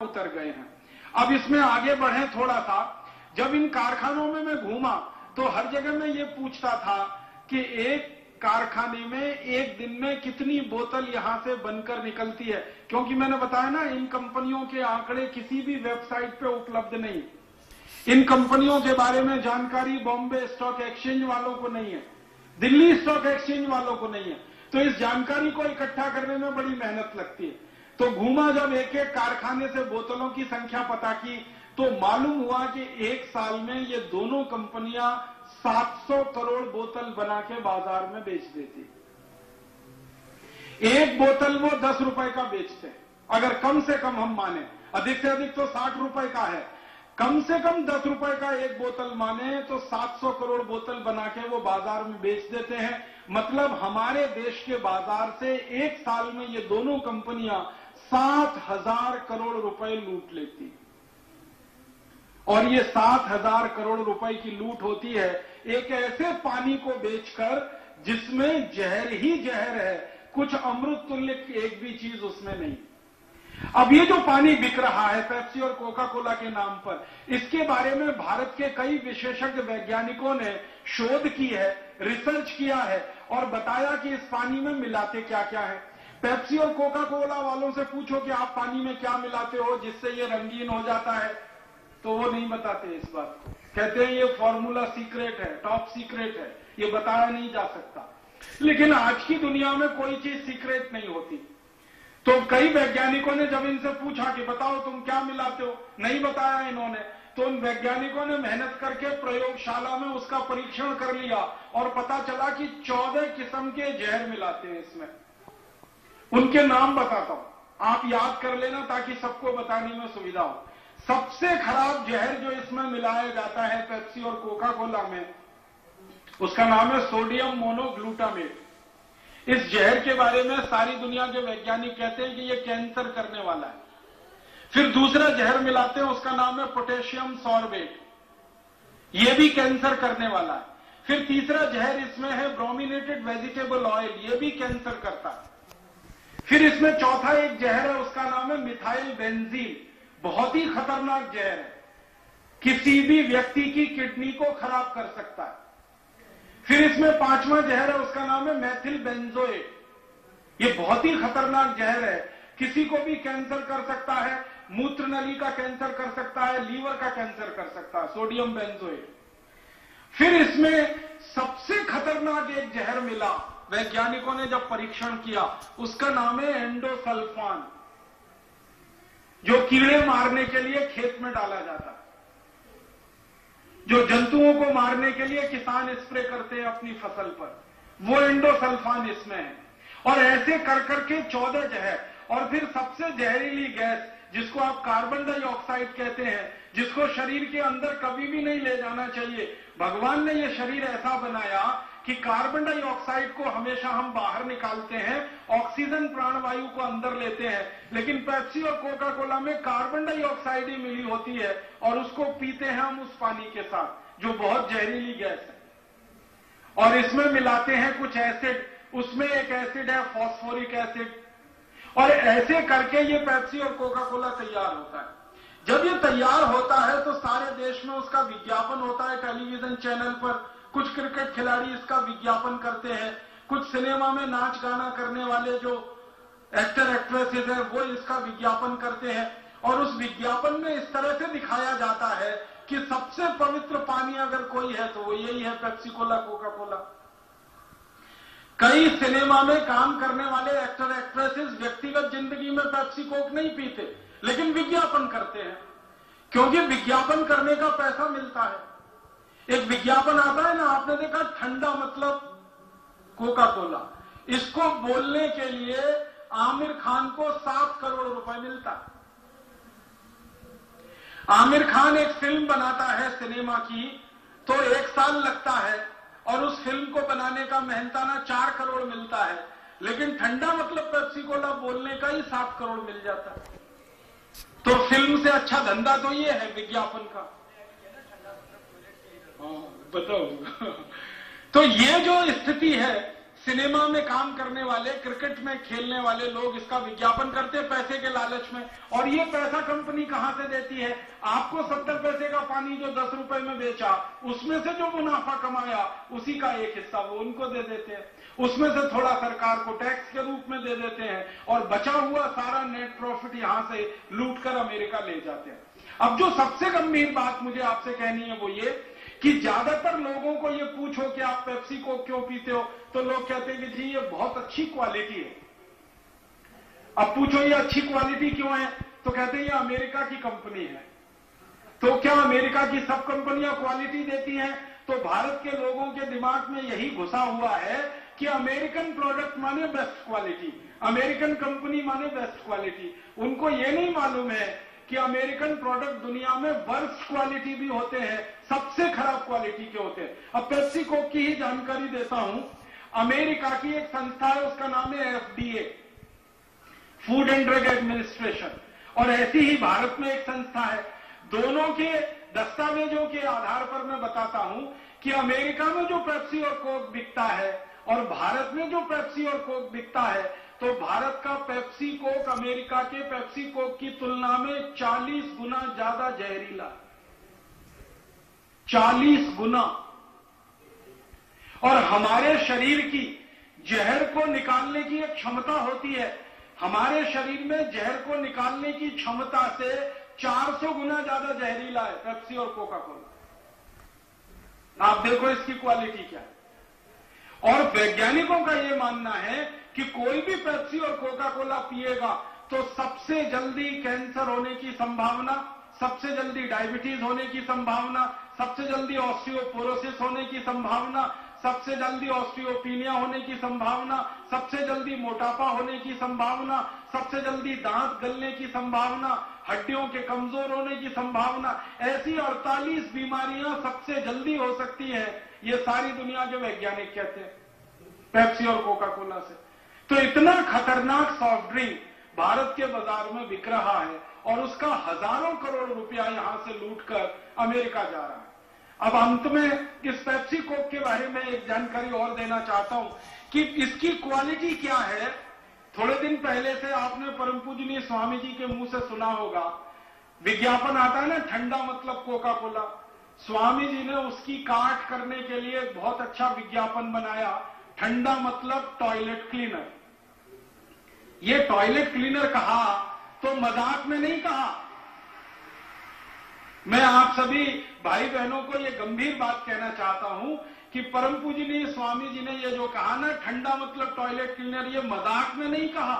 उतर गए हैं। अब इसमें आगे बढ़े थोड़ा सा। जब इन कारखानों में मैं घूमा तो हर जगह मैं ये पूछता था कि एक कारखाने में एक दिन में कितनी बोतल यहाँ से बनकर निकलती है? क्योंकि मैंने बताया ना, इन कंपनियों के आंकड़े किसी भी वेबसाइट पे उपलब्ध नहीं। इन कंपनियों के बारे में जानकारी बॉम्बे स्टॉक एक्सचेंज वालों को नहीं है। दिल्ली स्टॉक एक्सचेंज वालों को नहीं है। तो इस जानकारी को इकट्ठा करने में बड़ी मेहनत लगती है। तो घूमा जब एक एक कारखाने से बोतलों की संख्या पता की तो मालूम हुआ कि एक साल में ये दोनों कंपनियाँ 700 करोड़ बोतल बना के बाज़ार में बेच देती। एक बोतल वो दस रुपए का बेचते अगर कम से कम हम माने, अधिक से अधिक तो साठ रुपए का है। कम से कम दस रुपए का एक बोतल माने तो 700 करोड़ बोतल बना के वो बाज़ार में बेच देते हैं। मतलब हमारे देश के बाज़ार से एक साल में ये दोनों कंपनियाँ सात हज़ार करोड़ रुपए लूट लेती और ये सात हज़ार करोड़ रुपए की लूट होती है एक ऐसे पानी को बेचकर जिसमें जहर ही जहर है, कुछ अमृत तुल्य एक भी चीज़ उसमें नहीं। अब ये जो पानी बिक रहा है पेप्सी और कोका कोला के नाम पर, इसके बारे में भारत के कई विशेषज्ञ वैज्ञानिकों ने शोध की है, रिसर्च किया है और बताया कि इस पानी में मिलाते क्या क्या है। पेप्सी और कोका कोला वालों से पूछो कि आप पानी में क्या मिलाते हो जिससे ये रंगीन हो जाता है। तो वो नहीं बताते इस बात को। कहते हैं ये फॉर्मूला सीक्रेट है टॉप सीक्रेट है। ये बताया नहीं जा सकता। लेकिन आज की दुनिया में कोई चीज़ सीक्रेट नहीं होती। तो कई वैज्ञानिकों ने जब इनसे पूछा कि बताओ तुम क्या मिलाते हो, नहीं बताया इन्होंने। तो उन वैज्ञानिकों ने मेहनत करके प्रयोगशाला में उसका परीक्षण कर लिया और पता चला कि चौदह किस्म के जहर मिलाते हैं इसमें। उनके नाम बताता हूँ। आप याद कर लेना ताकि सबको बताने में सुविधा हो। सबसे खराब जहर जो इसमें मिलाया जाता है पेप्सी और कोका कोला में, उसका नाम है सोडियम मोनोग्लूटामेट। इस जहर के बारे में सारी दुनिया के वैज्ञानिक कहते हैं कि यह कैंसर करने वाला है। फिर दूसरा जहर मिलाते हैं, उसका नाम है पोटेशियम सॉर्बेट। यह भी कैंसर करने वाला है। फिर तीसरा जहर इसमें है ब्रोमिनेटेड वेजिटेबल ऑयल यह भी कैंसर करता है। फिर इसमें चौथा एक जहर है, उसका नाम है मिथाइल बेंजीन। बहुत ही खतरनाक जहर है। किसी भी व्यक्ति की किडनी को खराब कर सकता है। फिर इसमें पांचवा जहर है, उसका नाम है मैथिल बेंजोएट ये बहुत ही खतरनाक जहर है। किसी को भी कैंसर कर सकता है मूत्र नली का कैंसर कर सकता है, लीवर का कैंसर कर सकता है सोडियम बेंजोएट फिर इसमें सबसे खतरनाक एक जहर मिला। वैज्ञानिकों ने जब परीक्षण किया, उसका नाम है एंडोसल्फान, जो कीड़े मारने के लिए खेत में डाला जाता है। जो जंतुओं को मारने के लिए किसान स्प्रे करते हैं अपनी फ़सल पर। वो एंडोसल्फान इसमें है। और ऐसे कर करके चौदह जहर, और फिर सबसे जहरीली गैस, जिसको आप कार्बन डाइऑक्साइड कहते हैं, जिसको शरीर के अंदर कभी भी नहीं ले जाना चाहिए। भगवान ने यह शरीर ऐसा बनाया कि कार्बन डाइऑक्साइड को हमेशा हम बाहर निकालते हैं, ऑक्सीजन प्राणवायु को अंदर लेते हैं। लेकिन पेप्सी और कोका कोला में कार्बन डाइऑक्साइड ही मिली होती है और उसको पीते हैं हम उस पानी के साथ, जो बहुत जहरीली गैस है। और इसमें मिलाते हैं कुछ एसिड, उसमें एक एसिड है फॉस्फोरिक एसिड। और ऐसे करके ये पेप्सी और कोका कोला तैयार होता है। जब ये तैयार होता है तो सारे देश में उसका विज्ञापन होता है टेलीविज़न चैनल पर। कुछ क्रिकेट खिलाड़ी इसका विज्ञापन करते हैं। कुछ सिनेमा में नाच गाना करने वाले जो एक्टर, एक्ट्रेसेस हैं, वो इसका विज्ञापन करते हैं। और उस विज्ञापन में इस तरह से दिखाया जाता है कि सबसे पवित्र पानी अगर कोई है तो वो यही है पेप्सी कोला कोका कोला कई सिनेमा में काम करने वाले एक्टर, एक्ट्रेसेस व्यक्तिगत ज़िंदगी में पेप्सी कोक नहीं पीते, लेकिन विज्ञापन करते हैं। क्योंकि विज्ञापन करने का पैसा मिलता है। एक विज्ञापन आता है ना, आपने देखा ठंडा मतलब कोका कोला इसको बोलने के लिए आमिर खान को सात करोड़ रुपए मिलता। आमिर खान एक फ़िल्म बनाता है सिनेमा की तो एक साल लगता है, और उस फ़िल्म को बनाने का मेहनताना चार करोड़ मिलता है। लेकिन ठंडा मतलब पेप्सी कोला बोलने का ही सात करोड़ मिल जाता। है तो फ़िल्म से अच्छा धंधा तो ये है विज्ञापन का। बताओ। तो ये जो स्थिति है, सिनेमा में काम करने वाले, क्रिकेट में खेलने वाले लोग इसका विज्ञापन करते हैं पैसे के लालच में। और ये पैसा कंपनी कहाँ से देती है? आपको सत्तर पैसे का पानी जो दस रुपए में बेचा, उसमें से जो मुनाफा कमाया, उसी का एक हिस्सा वो उनको दे देते हैं। उसमें से थोड़ा सरकार को टैक्स के रूप में दे देते हैं और बचा हुआ सारा नेट प्रॉफिट यहाँ से लूट अमेरिका ले जाते हैं। अब जो सबसे गंभीर बात मुझे आपसे कहनी है वो ये कि ज़्यादातर लोगों को ये पूछो कि आप पेप्सी को क्यों पीते हो? तो लोग कहते हैं कि जी, ये बहुत अच्छी क्वालिटी है। अब पूछो, ये अच्छी क्वालिटी क्यों है? तो कहते हैं, ये अमेरिका की कंपनी है। तो क्या अमेरिका की सब कंपनियाँ क्वालिटी देती हैं? तो भारत के लोगों के दिमाग में यही घुसा हुआ है कि अमेरिकन प्रोडक्ट माने बेस्ट क्वालिटी। अमेरिकन कंपनी माने बेस्ट क्वालिटी। उनको ये नहीं मालूम है कि अमेरिकन प्रोडक्ट दुनिया में वर्स्ट क्वालिटी भी होते हैं सबसे खराब क्वालिटी के होते हैं। अब पेप्सी कोक की ही जानकारी देता हूँ। अमेरिका की एक संस्था है, उसका नाम है FDA food and drug administration और ऐसी ही भारत में एक संस्था है। दोनों के दस्तावेजों के आधार पर मैं बताता हूँ कि अमेरिका में जो पेप्सी और कोक बिकता है और भारत में जो पेप्सी और कोक बिकता है तो भारत का पेप्सी कोक अमेरिका के पेप्सी कोक की तुलना में 40 गुना ज़्यादा जहरीला 40 गुना। और हमारे शरीर की जहर को निकालने की एक क्षमता होती है। हमारे शरीर में जहर को निकालने की क्षमता से 400 गुना ज़्यादा जहरीला है, पेप्सी और कोका कोला आप देखो इसकी क्वालिटी क्या है। और वैज्ञानिकों का यह मानना है कि कोई भी पेप्सी और कोका कोला पिएगा तो सबसे जल्दी कैंसर होने की संभावना, सबसे जल्दी डायबिटीज़ होने की संभावना सबसे जल्दी ऑस्टियोपोरोसिस होने की संभावना, सबसे जल्दी ऑस्टियोपीनिया होने की संभावना, सबसे जल्दी मोटापा होने की संभावना, सबसे जल्दी दांत गलने की संभावना, हड्डियों के कमज़ोर होने की संभावना, ऐसी 48 बीमारियाँ सबसे जल्दी हो सकती है, ये सारी दुनिया के वैज्ञानिक कहते हैं, पेप्सी और कोका कोला से। तो इतना खतरनाक सॉफ्ट ड्रिंक भारत के बाज़ार में बिक रहा है और उसका हज़ारों करोड़ रुपया यहाँ से लूटकर अमेरिका जा रहा है। अब अंत में इस पेप्सी कोक के बारे में एक जानकारी और देना चाहता हूँ कि इसकी क्वालिटी क्या है। थोड़े दिन पहले से आपने परम पूजनीय स्वामी जी के मुँह से सुना होगा। विज्ञापन आता है ना, ठंडा मतलब कोका कोला स्वामी जी ने उसकी काट करने के लिए बहुत अच्छा विज्ञापन बनाया। ठंडा मतलब टॉयलेट क्लीनर। ये टॉयलेट क्लीनर कहा तो मज़ाक में नहीं कहा। मैं आप सभी भाई बहनों को ये गंभीर बात कहना चाहता हूँ कि परम पूजनीय स्वामी जी ने ये जो कहा ना, ठंडा मतलब टॉयलेट क्लीनर ये मज़ाक में नहीं कहा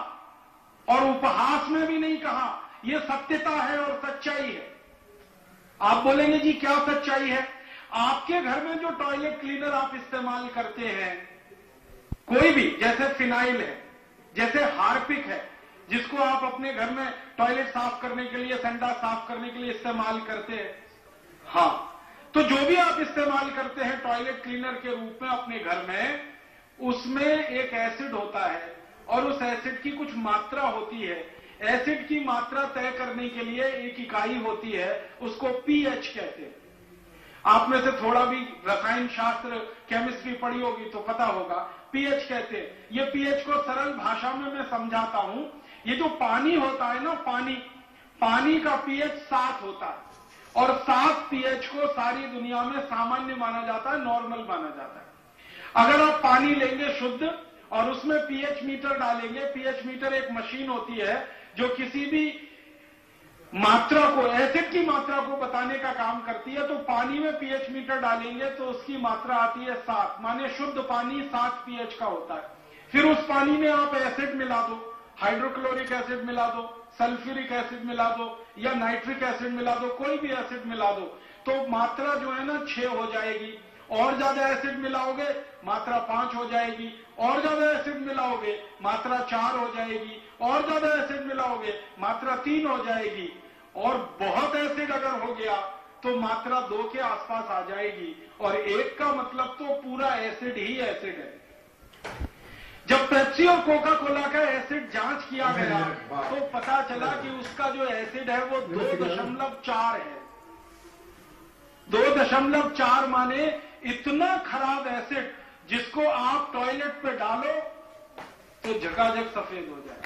और उपहास में भी नहीं कहा। ये सत्यता है और सच्चाई है। आप बोलेंगे, जी, क्या सच्चाई है? आपके घर में जो टॉयलेट क्लीनर आप इस्तेमाल करते हैं, कोई भी, जैसे फिनाइल है जैसे हार्पिक है, जिसको आप अपने घर में टॉयलेट साफ़ करने के लिए संडा साफ़ करने के लिए इस्तेमाल करते हैं। हाँ तो जो भी आप इस्तेमाल करते हैं टॉयलेट क्लीनर के रूप में अपने घर में, उसमें एक एसिड होता है और उस एसिड की कुछ मात्रा होती है। एसिड की मात्रा तय करने के लिए एक इकाई होती है, उसको पीएच कहते हैं। आप में से थोड़ा भी रसायन शास्त्र केमिस्ट्री पढ़ी होगी तो पता होगा पीएच कहते हैं। ये पीएच को सरल भाषा में मैं समझाता हूँ। ये जो पानी होता है ना, पानी पानी का पीएच सात होता है। और सात पीएच को सारी दुनिया में सामान्य माना जाता है, नॉर्मल माना जाता है। अगर आप पानी लेंगे शुद्ध, और उसमें पीएच मीटर डालेंगे, पीएच मीटर एक मशीन होती है, जो किसी भी मात्रा को, एसिड की मात्रा को बताने का काम करती है तो पानी में पीएच मीटर डालेंगे तो उसकी मात्रा आती है सात, माने शुद्ध पानी सात पीएच का होता है। फिर उस पानी में आप एसिड मिला दो, हाइड्रोक्लोरिक एसिड मिला दो, सल्फ्यूरिक एसिड मिला दो, या नाइट्रिक एसिड मिला दो, कोई भी एसिड मिला दो तो मात्रा जो है ना छह हो जाएगी। और ज़्यादा एसिड मिलाओगे मात्रा पाँच हो जाएगी। और ज़्यादा एसिड मिलाओगे मात्रा चार हो जाएगी। और ज़्यादा एसिड मिलाओगे मात्रा तीन हो जाएगी। और बहुत एसिड अगर हो गया तो मात्रा दो के आसपास आ जाएगी। और एक का मतलब तो पूरा एसिड ही एसिड है। जब पेप्सी और कोका कोला का एसिड जाँच किया गया तो पता चला कि उसका जो एसिड है वो दो दशमलव चार है। दो दशमलव चार माने इतना खराब एसिड जिसको आप टॉयलेट पे डालो तो जगह झकाझक सफ़ेद हो जाए।